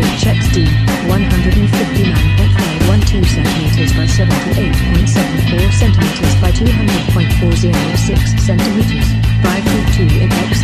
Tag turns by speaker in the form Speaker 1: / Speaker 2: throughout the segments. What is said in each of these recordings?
Speaker 1: HHXD, 159.512 centimeters by 78.74 centimeters by 200.406 centimeters, 5.2 in X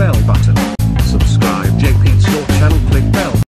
Speaker 2: bell button.